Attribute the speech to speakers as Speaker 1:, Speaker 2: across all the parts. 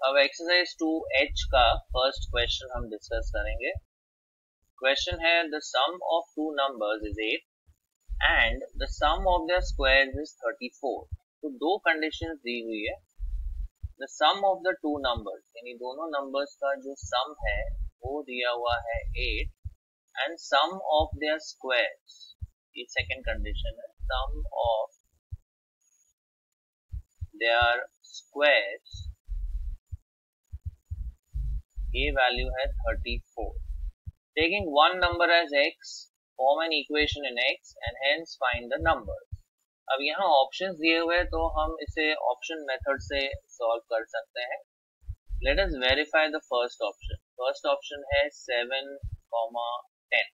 Speaker 1: अब exercise two H का first question हम डिस्कस करेंगे। क्वेश्चन है the sum of two numbers is eight and the sum of the square is thirty four तो दो condition दी हुई है। The sum of the two numbers यानी दोनों नंबर्स का जो सम है, वो दिया हुआ है eight and sum of their squares ये सेकंड कंडीशन है। Sum of their squares a value है 34 taking one number as x, form an equation in x and hence find the number. अब यहाँ ऑप्शंस दिए हुए तो हम इसे ऑप्शन मेथड से सॉल्व कर सकते हैं। Let us verify the first option first option है सेवन कॉमा टेन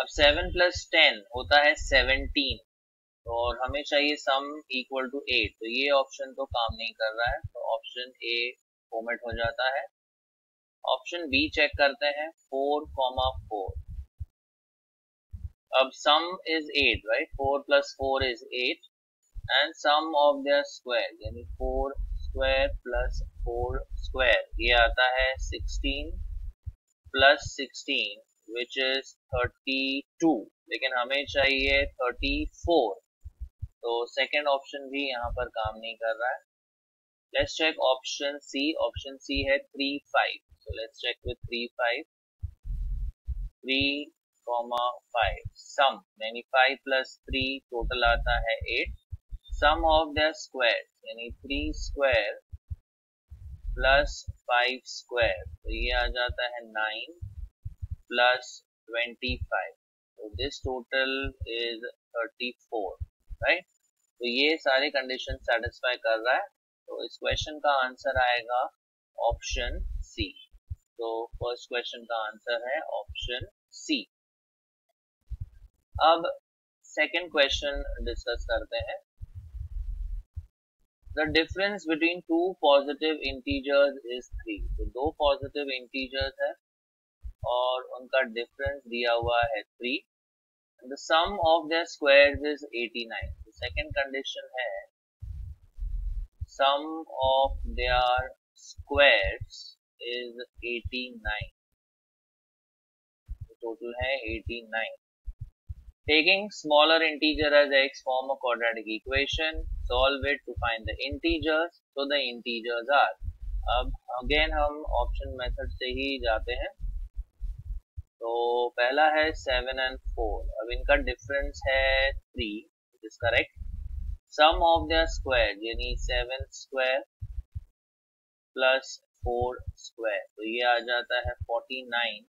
Speaker 1: अब सेवन प्लस टेन होता है सेवनटीन और हमें चाहिए सम इक्वल टू एट तो ये ऑप्शन तो काम नहीं कर रहा है तो ऑप्शन ए फॉर्मेट हो जाता है। ऑप्शन बी चेक करते हैं, फोर कॉमा फोर। अब sum is eight right four plus four is eight and sum of the square यानी four square plus four square ये आता है sixteen plus sixteen which is thirty two लेकिन हमें चाहिए थर्टी फोर तो second option भी यहाँ पर काम नहीं कर रहा है। Let's check option C option C है three five so let's check with three five three comma five sum यानी फाइव प्लस थ्री टोटल आता है eight sum of the square यानी three square plus five square तो ये आ जाता है नाइन प्लस ट्वेंटी फाइव तो दिस टोटल इज़ थर्टी तो ये सारे कंडीशन सेटिस्फाई कर रहा है. तो इस क्वेश्चन का आंसर आएगा ऑप्शन सी तो फ़र्स्ट क्वेश्चन का आंसर है ऑप्शन सी अब सेकंड क्वेश्चन डिस्कस करते हैं. The difference between two positive integers is three तो दो पॉजिटिव इंटीजर्स है और उनका डिफरेंस दिया हुआ है three the sum of their squares is 89 the second condition है sum of their squares is 89 total है 89 taking smaller integer as x form a quadratic equation solve it to find the integers so the integers are अब again हम option method से ही जाते हैं तो पहला है सेवन एंड फोर अब इनका डिफरेंस है three is correct sum of the square यानी seven square plus four square. तो ये आ जाता है फोर्टी नाइन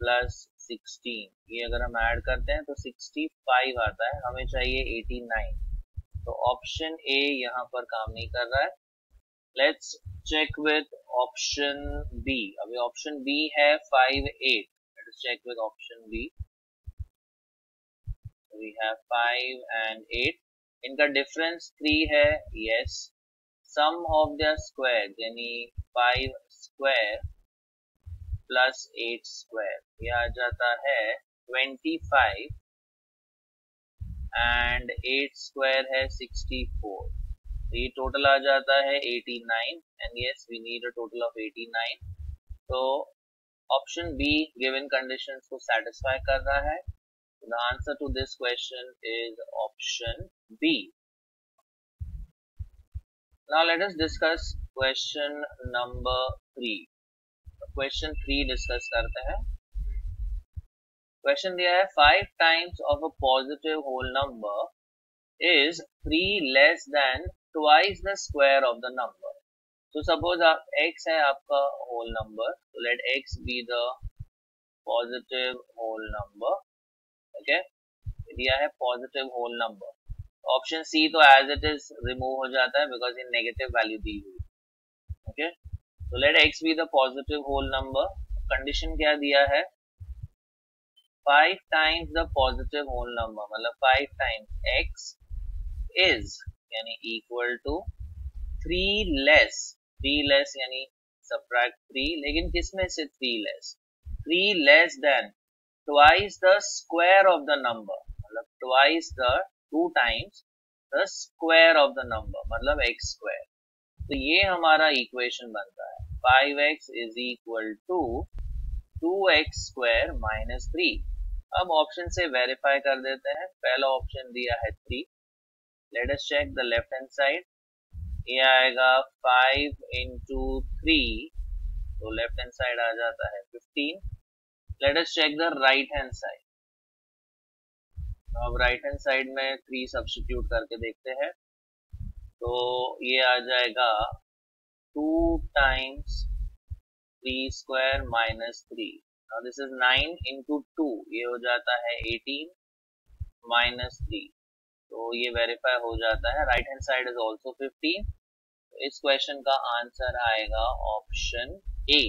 Speaker 1: प्लस सिक्सटीन। ये अगर हम ऐड करते हैं तो सिक्सटी फाइव आता है। हमें चाहिए एटी नाइन। तो ऑप्शन ए यहाँ पर काम नहीं कर रहा है। Let's check with option B अभी ऑप्शन बी है five eight let's check with option B. We have 5 and 8. इनका डिफरेंस 3 है। Yes. Sum of the square यानी 5 स्क्वायर प्लस 8 स्क्वायर ये आ जाता है 25 एंड 8 स्क्वायर है 64 तो ये टोटल आ जाता है 89 and yes we need a total of 89 तो ऑप्शन बी गिवन कंडीशन को सेटिस्फाई कर रहा है. The answer to this question is option B now let us discuss question number three question three discuss करते हैं. क्वेश्चन दिया है five times of a positive whole number is three less than twice the square of the number तो suppose आप, x है आपका whole number तो let x be the positive whole number okay दिया है positive whole number option C तो as it is remove हो जाता है बिकॉज़ इन नेगेटिव वैल्यू दी हुई ओके तो let x be the positive whole number condition क्या दिया है? Five times the positive whole number मतलब फाइव टाइम्स x इज़ यानी equal to three less three less यानी सब्ट्रैक्ट थ्री लेकिन किसमें से three less three less than twice the square of the number मतलब twice the two times the square of the number मतलब x square तो ये हमारा इक्वेशन बनता है। Five x is equal to two x square minus three अब option से verify कर देते हैं। पहला ऑप्शन दिया है three let us check the left hand side ये आएगा फाइव इंटू थ्री तो लेफ़्ट हैंड साइड आ जाता है fifteen let us check the right hand side अब राइट हैंड साइड में थ्री सब्सटीट्यूट करके देखते हैं। तो ये आ जाएगा two times three square minus three this is nine into two ये हो जाता है एटीन माइनस थ्री तो ये वेरीफाई हो जाता है। Right hand side is also fifteen इस क्वेश्चन का आंसर आएगा ऑप्शन ए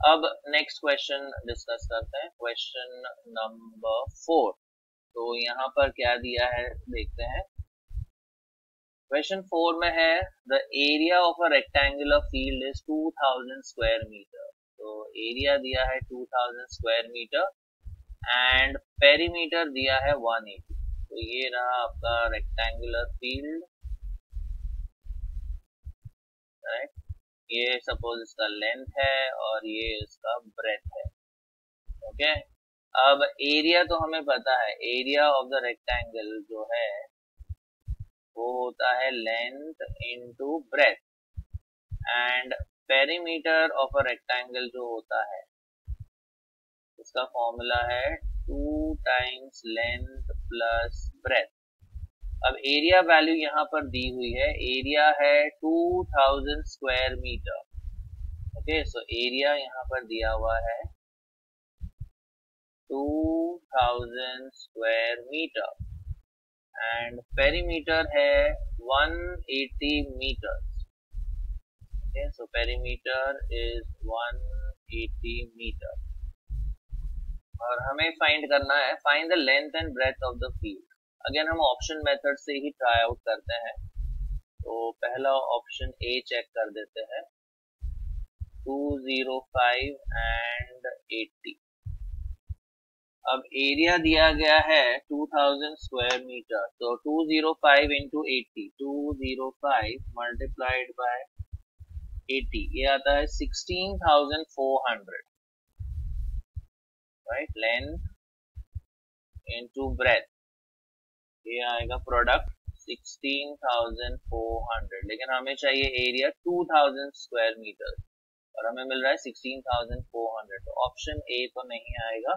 Speaker 1: अब नेक्स्ट क्वेश्चन डिस्कस करते हैं। क्वेश्चन नंबर फोर तो यहाँ पर क्या दिया है, देखते हैं। क्वेश्चन फोर में है the area of a rectangular field is 2000 square metre तो एरिया दिया है 2000 स्क्वायर मीटर एंड पेरीमीटर दिया है 180 तो ये रहा आपका रेक्टेंगुलर फ़ील्ड राइट ये सपोज़ इसका लेंथ है और ये इसका ब्रेथ है। ओके अब एरिया तो हमें पता है एरिया ऑफ़ द रेक्टेंगल जो है, वो होता है length into breadth and perimeter of a rectangle जो होता है उसका फॉर्मूला है two times length plus breadth अब एरिया वैल्यू यहाँ पर दी हुई है। एरिया है 2000 square metre okay so area यहाँ पर दिया हुआ है 2000 स्क्वायर मीटर एंड पेरीमीटर है 180 metre okay, so perimeter is 180 metre और हमें फाइंड करना है। Find the length and breadth of the field again हम ऑप्शन मेथड से ही ट्राई आउट करते हैं। तो पहला ऑप्शन ए चेक कर देते हैं। 205 एंड 80 अब एरिया दिया गया है 2000 स्क्वायर मीटर तो 205 five into eighty two multiplied by eighty ये आता है 16,400 राइट लेंथ इनटू ब्रेथ ये आएगा प्रोडक्ट 16,400 लेकिन हमें चाहिए एरिया 2000 स्क्वायर मीटर और हमें मिल रहा है 16,400 तो ऑप्शन ए तो नहीं आएगा।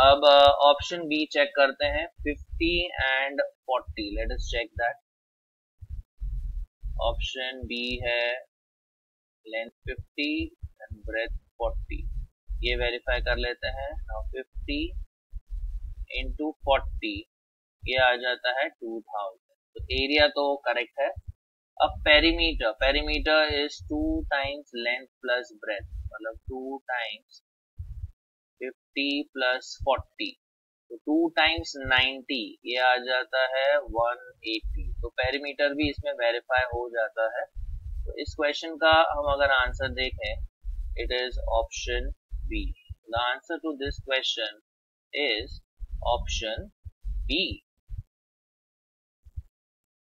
Speaker 1: अब ऑप्शन बी चेक करते हैं। 50 and 40 let us check that option B है लेंथ 50 एंड ब्रेथ 40 ये वेरीफाई कर लेते हैं। नाउ 50 इंटू फोर्टी ये आ जाता है 2000 तो एरिया तो करेक्ट है। अब perimeter perimeter is two times length plus breadth मतलब two times fifty plus forty तो टू टाइम्स नाइन्टी ये आ जाता है वन एटी तो पेरीमीटर भी इसमें वेरीफाई हो जाता है। तो इस क्वेश्चन का हम अगर आंसर देखें it is option B the answer to this question is option B